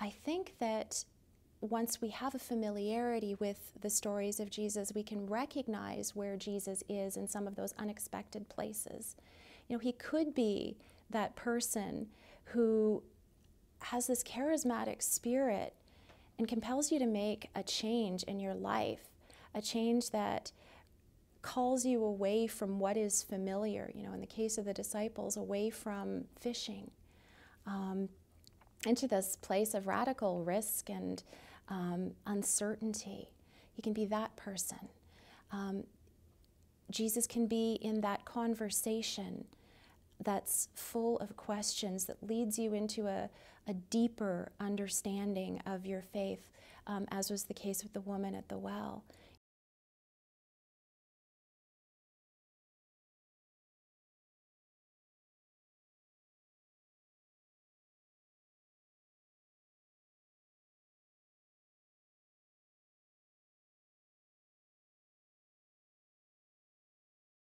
I think that once we have a familiarity with the stories of Jesus, we can recognize where Jesus is in some of those unexpected places. You know, he could be that person who has this charismatic spirit and compels you to make a change in your life, a change that calls you away from what is familiar, you know, in the case of the disciples, away from fishing, um, into this place of radical risk and um, uncertainty. He can be that person. Um, Jesus can be in that conversation that's full of questions that leads you into a, a deeper understanding of your faith, um, as was the case with the woman at the well.